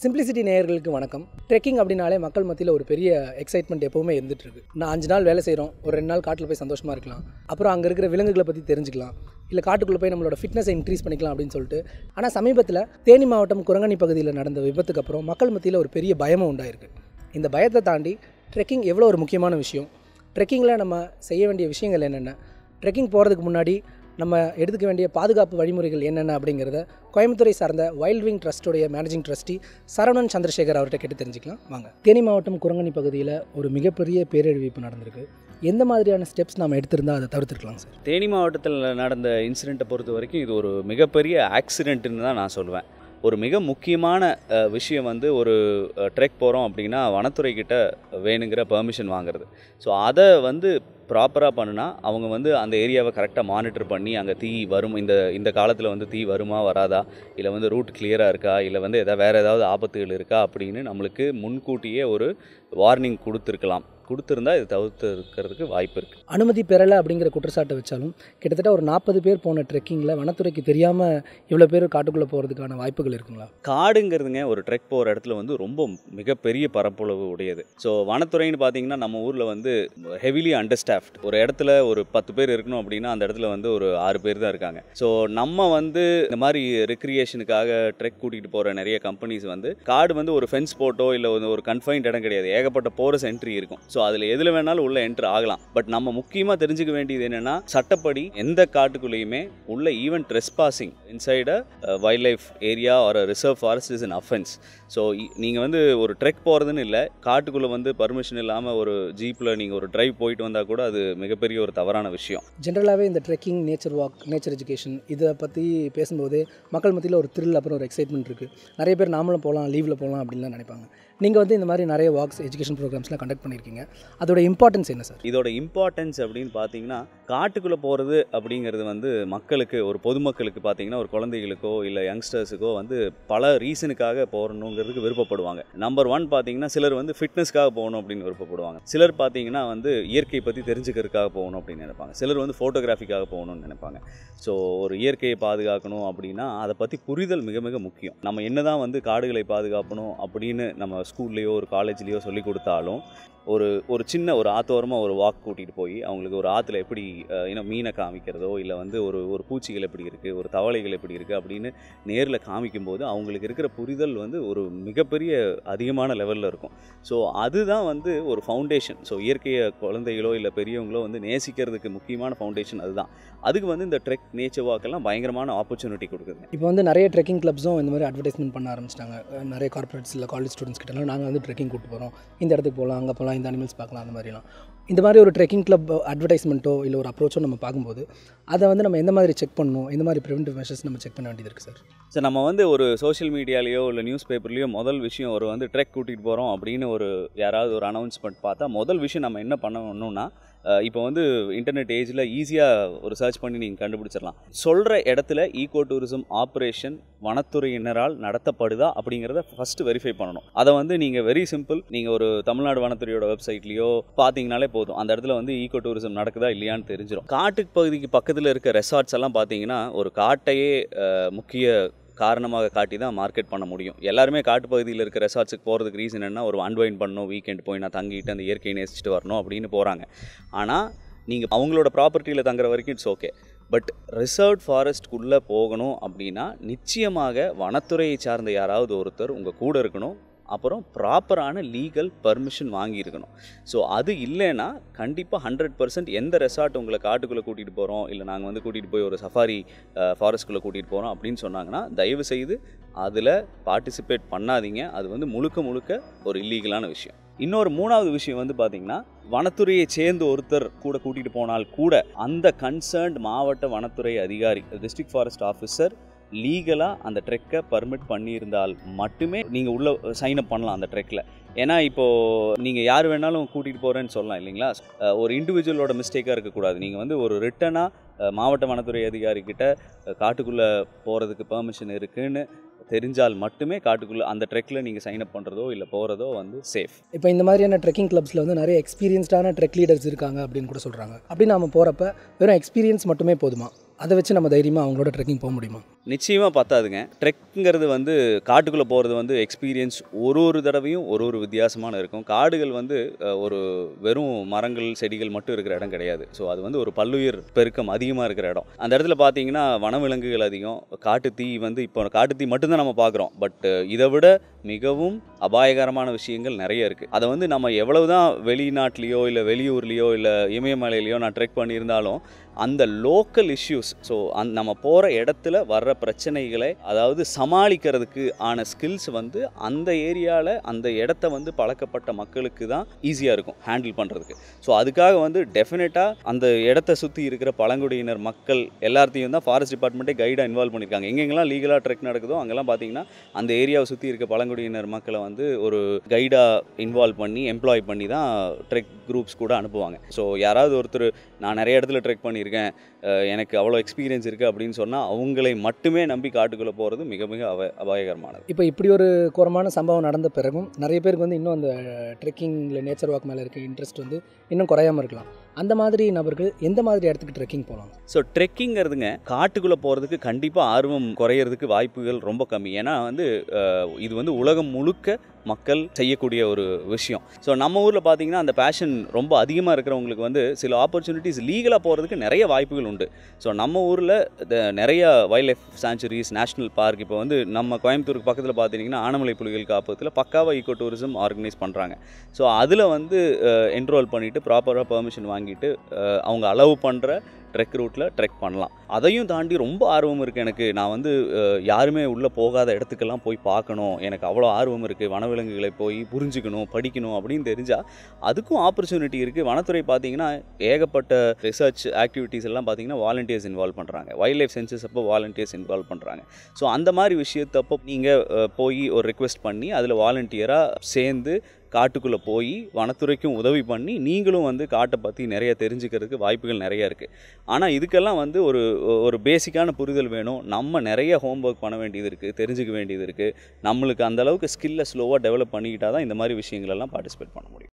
Simplicity நேயர்களுக்கு வணக்கம். Trekking அப்படின்னாலே மக்கள் மத்தியில் ஒரு பெரிய எக்ஸைட்மெண்ட் எப்போவுமே இருந்துகிட்ருக்கு நான் அஞ்சு நாள் வேலை செய்கிறோம் ஒரு ரெண்டு நாள் காட்டில் போய் சந்தோஷமாக இருக்கலாம். அப்புறம் அங்கே இருக்கிற விலங்குகளை பற்றி தெரிஞ்சுக்கலாம். இல்லை காட்டுக்குள்ளே போய் நம்மளோட ஃபிட்னஸை இன்க்ரீஸ் பண்ணிக்கலாம் அப்படின்னு சொல்லிட்டு. ஆனால் சமீபத்தில் தேனி மாவட்டம் குரங்கணி பகுதியில் நடந்த விபத்துக்கு அப்புறம் மக்கள் மத்தியில் ஒரு பெரிய பயமும் உண்டாயிருக்கு. இந்த பயத்தை தாண்டி ட்ரெக்கிங் எவ்வளோ ஒரு முக்கியமான விஷயம்? ட்ரெக்கிங்கில் நம்ம செய்ய வேண்டிய விஷயங்கள் என்னென்ன? ட்ரெக்கிங் போகிறதுக்கு முன்னாடி நம்ம எடுத்துக்க வேண்டிய பாதுகாப்பு வழிமுறைகள் என்னென்ன அப்படிங்கிறத கோயம்புத்தூரை சார்ந்த வைல்ட் விங் ட்ரஸ்ட்டுடைய மேனேஜிங் ட்ரஸ்டி சரவணன் சந்திரசேகர் அவர்கிட்ட கேட்டு தெரிஞ்சுக்கலாம். வாங்க. தேனி மாவட்டம் குரங்கணி பகுதியில் ஒரு மிகப்பெரிய பேரழிவிப்பு நடந்திருக்கு. எந்த மாதிரியான ஸ்டெப்ஸ் நம்ம எடுத்திருந்தால் அதை தவிர்த்துருக்கலாம் சார் தேனி மாவட்டத்தில் நடந்த இன்சிடெண்ட்டை பொறுத்த வரைக்கும் இது ஒரு மிகப்பெரிய ஆக்சிடெண்ட்டுன்னு தான் நான் சொல்லுவேன் ஒரு மிக முக்கியமான விஷயம் வந்து ஒரு ட்ரெக் போகிறோம் அப்படின்னா வனத்துறைக்கிட்ட வேணுங்கிற பெர்மிஷன் வாங்குறது. ஸோ அதை வந்து ப்ராப்பராக பண்ணுனா அவங்க வந்து அந்த ஏரியாவை கரெக்டாக மானிட்டர் பண்ணி அங்கே தீ வரும் இந்த இந்த காலத்தில் வந்து தீ வருமா வராதா இல்லை வந்து ரூட் கிளியராக இருக்கா இல்லை வந்து எதாவது வேறு ஏதாவது ஆபத்துகள் இருக்கா அப்படின்னு நம்மளுக்கு முன்கூட்டியே ஒரு வார்னிங் கொடுத்துருக்கலாம். கொடுத்துருந்தா இது தவிர்த்து இருக்கிறதுக்கு வாய்ப்பு இருக்குது அனுமதி பெறலை அப்படிங்கிற குற்றச்சாட்டை வச்சாலும் கிட்டத்தட்ட ஒரு நாற்பது பேர் போன ட்ரெக்கிங்கில் வனத்துறைக்கு தெரியாமல் இவ்வளோ பேர் காட்டுக்குள்ளே போகிறதுக்கான வாய்ப்புகள் இருக்குங்களா? காடுங்கிறதுங்க ஒரு ட்ரெக் போகிற இடத்துல வந்து ரொம்ப மிகப்பெரிய பரப்பளவு உடையது. ஸோ வனத்துறைன்னு பார்த்தீங்கன்னா நம்ம ஊரில் வந்து ஹெவிலி அண்டர்ஸ்டாஃப்ட் ஒரு இடத்துல ஒரு பத்து பேர் இருக்கணும் அப்படின்னா அந்த இடத்துல வந்து ஒரு ஆறு பேர் தான் இருக்காங்க. ஸோ நம்ம வந்து இந்த மாதிரி ரெக்ரியேஷனுக்காக ட்ரெக் கூட்டிகிட்டு போகிற நிறைய கம்பெனிஸ் வந்து காடு வந்து ஒரு ஃபென்ஸ் போட்டோ இல்லை ஒரு கன்ஃபைன்ட் இடம் கிடையாது. ஏகப்பட்ட போரஸ் என்ட்ரி இருக்கும். ஸோ அதில் எதில் வேணாலும் உள்ள என்ட்ரு ஆகலாம். பட் நம்ம முக்கியமாக தெரிஞ்சுக்க வேண்டியது என்னென்னா சட்டப்படி எந்த காட்டுக்குள்ளேயுமே உள்ள even trespassing inside wild life area ஒரு reserve forest is an offence so நீங்கள் வந்து ஒரு ட்ரெக் போகிறதுன்னு இல்லை காட்டுக்குள்ளே வந்து பர்மிஷன் இல்லாமல் ஒரு ஜீப்பில் நீங்கள் ஒரு ட்ரைவ் போயிட்டு வந்தால் கூட அது மிகப்பெரிய ஒரு தவறான விஷயம். ஜென்ரலாகவே இந்த trekking nature walk nature education இதை பற்றி பேசும்போதே மக்கள் மத்தியில் ஒரு த்ரில் அப்புறம் ஒரு எக்ஸைட்மெண்ட் இருக்குது நிறைய பேர் நாமளும் போகலாம் லீவில் போகலாம் அப்படின்லாம் நினைப்பாங்க. நீங்கள் வந்து இந்த மாதிரி நிறைய வாக்ஸ் எஜுகேஷன் ப்ரோக்ராம்ஸ்லாம் கண்டக்ட் பண்ணியிருக்கீங்க அதோட இம்பார்ட்டன்ஸ் என்ன சார் இதோட இம்பார்ட்டன்ஸ் அப்படின்னு பார்த்தீங்கன்னா காட்டுக்குள்ளே போகிறது அப்படிங்கிறது வந்து மக்களுக்கு ஒரு பொதுமக்களுக்கு பார்த்தீங்கன்னா ஒரு குழந்தைகளுக்கோ இல்லை யங்ஸ்டர்ஸுக்கோ வந்து பல ரீசனுக்காக போகணுங்கிறதுக்கு விருப்பப்படுவாங்க. நம்பர் ஒன் பார்த்தீங்கன்னா சிலர் வந்து ஃபிட்னஸ்க்காக போகணும் அப்படின்னு விருப்பப்படுவாங்க. சிலர் பார்த்தீங்கன்னா வந்து இயற்கை பற்றி தெரிஞ்சுக்கிறதுக்காக போகணும் அப்படின்னு நினைப்பாங்க. சிலர் வந்து ஃபோட்டோகிராஃபிக்காக போகணும்னு நினைப்பாங்க. ஸோ ஒரு இயற்கையை பாதுகாக்கணும் அப்படின்னா அதை பற்றி புரிதல் மிக மிக முக்கியம். நம்ம என்னதான் வந்து காடுகளை பாதுகாக்கணும் அப்படின்னு நம்ம ஸ்கூல்லையோ ஒரு காலேஜ்லேயோ சொல்லி கொடுத்தாலும் ஒரு ஒரு சின்ன ஒரு ஆத்தோரமாக ஒரு வாக் கூட்டிகிட்டு போய் அவங்களுக்கு ஒரு ஆற்றுல எப்படி இன்னும் மீனை காமிக்கிறதோ இல்லை வந்து ஒரு ஒரு பூச்சிகள் எப்படி இருக்குது ஒரு தவளைகள் எப்படி இருக்குது அப்படின்னு நேரில் காமிக்கும்போது அவங்களுக்கு இருக்கிற புரிதல் வந்து ஒரு மிகப்பெரிய அதிகமான லெவலில் இருக்கும். ஸோ அதுதான் வந்து ஒரு ஃபவுண்டேஷன் ஸோ இயற்கையை குழந்தைகளோ இல்லை பெரியவங்களோ வந்து நேசிக்கிறதுக்கு முக்கியமான ஃபவுண்டேஷன் அதுதான். அதுக்கு வந்து இந்த ட்ரெக் நேச்சர் வாக்கெல்லாம் பயங்கரமான ஆப்பர்ச்சுனிட்டி கொடுக்குது. இப்போ வந்து நிறைய ட்ரெக்கிங் கிளப்ஸும் இந்த மாதிரி அட்வர்டைஸ்மெண்ட் பண்ண ஆரம்பிச்சிட்டாங்க. நிறைய கார்பரேட்ஸ் இல்லை காலேஜ் ஸ்டூடெண்ட்ஸ் கிட்டலாம் நாங்கள் வந்து ட்ரெக்கிங் கூட்டு போகிறோம் இந்த இடத்துக்கு போகலாம் அங்கே போகலாம் இந்த அனிமல்ஸ் பார்க்கலாம் அந்த மாதிரிலாம். இந்த மாதிரி ஒரு ட்ரெக்கிங் கிளப் அட்வர்டைஸ்மெண்ட்டோ இல்லை ஒரு அப்ரோச்சோ நம்ம பார்க்கும்போது அதை வந்து நம்ம எந்த மாதிரி செக் பண்ணணும்? எந்த மாதிரி ப்ரிவென்டிவ் மெஷர்ஸ் நம்ம செக் பண்ண வேண்டியது இருக்குது சார் சார் நம்ம வந்து ஒரு சோஷியல் மீடியாலேயோ இல்லை நியூஸ் பேப்பர்லேயோ முதல் விஷயம் ஒரு வந்து ட்ரெக் கூட்டிகிட்டு போகிறோம் அப்படின்னு ஒரு யாராவது ஒரு அனௌன்ஸ்மெண்ட் பார்த்தா முதல் விஷயம் நம்ம என்ன பண்ணணும்னா இப்போ வந்து இன்டர்நெட் ஏஜில் ஈஸியாக ஒரு சர்ச் பண்ணி நீங்கள் கண்டுபிடிச்சிடலாம். சொல்கிற இடத்துல ஈகோ டூரிசம் ஆப்ரேஷன் வனத்துறையினரால் நடத்தப்படுதா அப்படிங்கிறத ஃபஸ்ட்டு வெரிஃபை பண்ணணும். அதை வந்து நீங்கள் வெரி சிம்பிள் நீங்கள் ஒரு தமிழ்நாடு வனத்துறையோட வெப்சைட்லேயோ பார்த்தீங்கனாலே போதும். அந்த இடத்துல வந்து ஈகோ டூரிசம் நடக்குதா இல்லையான்னு தெரிஞ்சிடும் காட்டு பகுதிக்கு பக்கத்தில் இருக்க ரெசார்ட்ஸ் எல்லாம் பார்த்தீங்கன்னா ஒரு காட்டையே முக்கிய காரணமாக காட்டி தான் மார்க்கெட் பண்ண முடியும். எல்லாருமே காட்டுப்பகுதியில் இருக்க ரெசார்ட்ஸுக்கு போகிறதுக்கு ரீசன் என்ன ஒரு அன்வைன் பண்ணணும் வீக்கெண்ட் போய் நான் தங்கிட்டு அந்த இயற்கையை நேசிச்சுட்டு வரணும் அப்படின்னு போகிறாங்க ஆனால் நீங்கள் அவங்களோட ப்ராப்பர்ட்டியில் தங்குற வரைக்கும் இட்ஸ் ஓகே பட் ரிசர்வ் ஃபாரஸ்ட்குள்ளே போகணும் அப்படின்னா நிச்சயமாக வனத்துறையை சார்ந்த யாராவது ஒருத்தர் உங்கள் கூட இருக்கணும். அப்புறம் ப்ராப்பரான லீகல் பர்மிஷன் வாங்கியிருக்கணும். ஸோ அது இல்லைன்னா கண்டிப்பாக ஹண்ட்ரட் பர்சன்ட் எந்த ரெசார்ட் உங்களை காட்டுக்குள்ளே கூட்டிகிட்டு போகிறோம் இல்லை நாங்கள் வந்து கூட்டிகிட்டு போய் ஒரு சஃபாரி ஃபாரஸ்ட்குள்ளே கூட்டிகிட்டு போகிறோம் அப்படின்னு சொன்னாங்கன்னா தயவு செய்து அதில் பார்ட்டிசிபேட் பண்ணாதீங்க. அது வந்து முழுக்க முழுக்க ஒரு இல்லீகலான விஷயம். இன்னொரு மூணாவது விஷயம் வந்து பார்த்தீங்கன்னா வனத்துறையை சேர்ந்து ஒருத்தர் கூட கூட்டிகிட்டு போனால் கூட அந்த கன்சர்ன்ட் மாவட்ட வனத்துறை அதிகாரி டிஸ்ட்ரிக்ட் ஃபாரஸ்ட் ஆஃபீஸர் லீகலாக அந்த ட்ரெக்கை பர்மிட் பண்ணியிருந்தால் மட்டுமே நீங்கள் உள்ளே சைன் அப் பண்ணலாம் அந்த ட்ரெக்கில் ஏன்னா இப்போது நீங்கள் யார் வேணாலும் கூட்டிகிட்டு போகிறேன்னு சொல்லலாம் இல்லைங்களா? ஒரு இண்டிவிஜுவலோட மிஸ்டேக்காக இருக்கக்கூடாது. நீங்கள் வந்து ஒரு ரிட்டனாக மாவட்ட வனத்துறை அதிகாரிக்கிட்ட காட்டுக்குள்ளே போகிறதுக்கு பெர்மிஷன் இருக்குதுன்னு தெரிஞ்சால் மட்டுமே காட்டுக்குள்ளே அந்த ட்ரெக்கில் நீங்கள் சைன் அப் பண்ணுறதோ இல்லை போகிறதோ வந்து சேஃப் இப்போ இந்த மாதிரியான ட்ரெக்கிங் கிளப்ஸில் வந்து நிறைய எக்ஸ்பீரியன்ஸ்டான ட்ரெக் லீடர்ஸ் இருக்காங்க அப்படின்னு கூட சொல்கிறாங்க அப்படி நம்ம போகிறப்ப வெறும் எக்ஸ்பீரியன்ஸ் மட்டுமே போதுமா? அதை வச்சு நம்ம தைரியமாக அவங்களோட ட்ரெக்கிங் போக முடியுமா? நிச்சயமாக பத்தாதுங்க. ட்ரெக்ங்கிறது வந்து காட்டுக்குள்ளே போகிறது வந்து எக்ஸ்பீரியன்ஸ் ஒரு ஒரு தடவையும் ஒரு ஒரு வித்தியாசமான இருக்கும். காடுகள் வந்து ஒரு வெறும் மரங்கள் செடிகள் மட்டும் இருக்கிற இடம் கிடையாது. ஸோ அது வந்து ஒரு பல்லுயிர் பெருக்கம் அதிகமாக இருக்கிற இடம். அந்த இடத்துல பார்த்தீங்கன்னா வனவிலங்குகள் அதிகம். காட்டு தீ வந்து இப்போ காட்டு தீ மட்டும்தான் நம்ம பார்க்குறோம் பட் இதை விட மிகவும் அபாயகரமான விஷயங்கள் நிறைய இருக்குது அதை வந்து நம்ம எவ்வளவு தான் வெளிநாட்டிலேயோ இல்லை வெளியூர்லேயோ இல்லை இமயமலையிலையோ நான் ட்ரெக் பண்ணியிருந்தாலும் அந்த லோக்கல் இஷ்யூஸ் ஸோ அந் நம்ம போகிற இடத்துல வர்ற பிரச்சனைகளை அதாவது சமாளிக்கிறதுக்கு ஆன ஸ்கில்ஸ் வந்து அந்த ஏரியாவில் அந்த இடத்த வந்து பழக்கப்பட்ட மக்களுக்கு தான் ஈஸியாக இருக்கும் ஹேண்டில் பண்ணுறதுக்கு ஸோ அதுக்காக வந்து டெஃபினட்டாக அந்த இடத்த சுற்றி இருக்கிற பழங்குடியினர் மக்கள் எல்லாத்தையும் தான் ஃபாரஸ்ட் டிபார்ட்மெண்ட்டே கைடாக இன்வால்வ் பண்ணியிருக்காங்க எங்கெங்கெல்லாம் லீகலாக ட்ரெக் நடக்குதோ அங்கெல்லாம் பார்த்தீங்கன்னா அந்த ஏரியாவை சுற்றி இருக்க பழங்குடியினர் மக்களை வந்து ஒரு கைடாக இன்வால்வ் பண்ணி எம்ப்ளாய் பண்ணி தான் ட்ரெக் குரூப்ஸ் கூட அனுப்புவாங்க. ஸோ யாராவது ஒருத்தர் நான் நிறைய இடத்துல ட்ரெக் பண்ணியிருக்கேன் எனக்கு அவ்வளோ எக்ஸ்பீரியன்ஸ் இருக்குது அப்படின்னு சொன்னால் அவங்களை மட்டும் மட்டுமே நம்பி காட்டுக்குள்ளே போகிறது மிக மிக அவ அபாயகரமானது. இப்போ இப்படி ஒரு கோரமான சம்பவம் நடந்த பிறகும் நிறைய பேருக்கு வந்து இன்னும் அந்த ட்ரெக்கிங்கில் நேச்சர் வாக் மேலே இருக்க இன்ட்ரெஸ்ட் வந்து இன்னும் குறையாம இருக்கலாம். அந்த மாதிரி நபர்கள் எந்த மாதிரி இடத்துக்கு ட்ரெக்கிங் போகலாம் ஸோ ட்ரெக்கிங்கிறதுங்க காட்டுக்குள்ளே போகிறதுக்கு கண்டிப்பாக ஆர்வம் குறையிறதுக்கு வாய்ப்புகள் ரொம்ப கம்மி. ஏன்னா வந்து இது வந்து உலகம் முழுக்க மக்கள் செய்யக்கூடிய ஒரு விஷயம். ஸோ நம்ம ஊரில் பார்த்தீங்கன்னா அந்த பேஷன் ரொம்ப அதிகமாக இருக்கிறவங்களுக்கு வந்து சில ஆப்பர்ச்சுனிட்டிஸ் லீகலாக போகிறதுக்கு நிறைய வாய்ப்புகள் உண்டு. ஸோ நம்ம ஊரில் நிறைய wild life sanctuaries national park இப்போ வந்து நம்ம கோயம்புத்தூருக்கு பக்கத்தில் பார்த்தீங்கன்னா ஆனமலை புலிகள் காப்பகத்தில் பக்காவாக ஈகோ டூரிசம் ஆர்கனைஸ் பண்ணுறாங்க ஸோ அதில் வந்து என்ரோல் பண்ணிவிட்டு ப்ராப்பராக பெர்மிஷன் வாங்கிட்டு அவங்க அலோவ் பண்ணுற ட்ரெக் ரூட்டில் ட்ரெக் பண்ணலாம். அதையும் தாண்டி ரொம்ப ஆர்வம் இருக்குது எனக்கு. நான் வந்து யாருமே உள்ளே போகாத இடத்துக்கெல்லாம் போய் பார்க்கணும். எனக்கு அவ்வளோ ஆர்வம் இருக்குது வனவிலங்குகளை போய் புரிஞ்சுக்கணும் படிக்கணும் அப்படின்னு தெரிஞ்சால் அதுக்கும் ஆப்பர்ச்சுனிட்டி இருக்குது வனத்துறை பார்த்தீங்கன்னா ஏகப்பட்ட ரிசர்ச் ஆக்டிவிட்டீஸ் எல்லாம் பார்த்தீங்கன்னா வாலண்டியர்ஸ் இன்வால்வ் பண்ணுறாங்க வைல்ட் லைஃப் சென்சஸ் அப்போ வாலண்டியர்ஸ் இன்வால்வ் பண்ணுறாங்க ஸோ அந்த மாதிரி விஷயத்தப்போ நீங்கள் போய் ஒரு ரிக்வெஸ்ட் பண்ணி அதில் வாலண்டியராக சேர்ந்து காட்டுக்குள்ளே போய் வனத்துறைக்கும் உதவி பண்ணி நீங்களும் வந்து காட்டை பற்றி நிறைய தெரிஞ்சுக்கிறதுக்கு வாய்ப்புகள் நிறைய இருக்குது ஆனால் இதுக்கெல்லாம் வந்து ஒரு ஒரு பேசிக்கான புரிதல் வேணும். நம்ம நிறைய ஹோம்ஒர்க் பண்ண வேண்டியது இருக்குது தெரிஞ்சுக்க வேண்டியது இருக்குது நம்மளுக்கு அந்த அளவுக்கு ஸ்கில்லை ஸ்லோவாக டெவலப் பண்ணிக்கிட்டால் தான் இந்த மாதிரி விஷயங்களெல்லாம் பார்ட்டிசிபேட் பண்ண முடியும்.